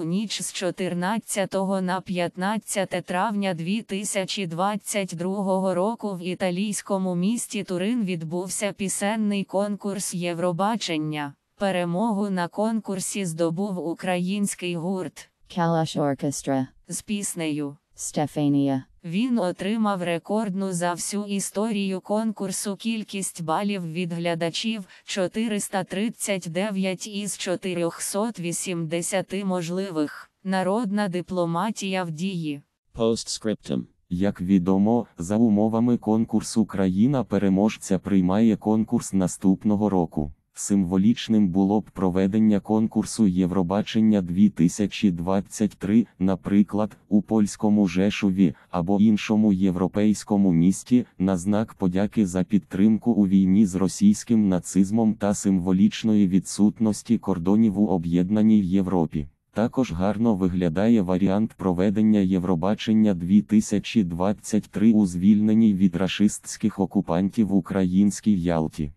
У ніч з 14 на 15 травня 2022 року в італійському місті Турин відбувся пісенний конкурс Євробачення. Перемогу на конкурсі здобув український гурт Калаш Оркестра з піснею. Stefania. Він отримав рекордну за всю історію конкурсу кількість балів від глядачів 439 із 480 можливих. Народна дипломатія в дії. Постскриптум. Як відомо, за умовами конкурсу країна-переможця приймає конкурс наступного року. Символічним було б проведення конкурсу Євробачення 2023, наприклад, у польському Жешуві або іншому європейському місті, на знак подяки за підтримку у війні з російським нацизмом та символічної відсутності кордонів у об'єднаній Європі. Також гарно виглядає варіант проведення Євробачення 2023 у звільненій від рашистських окупантів українській Ялті.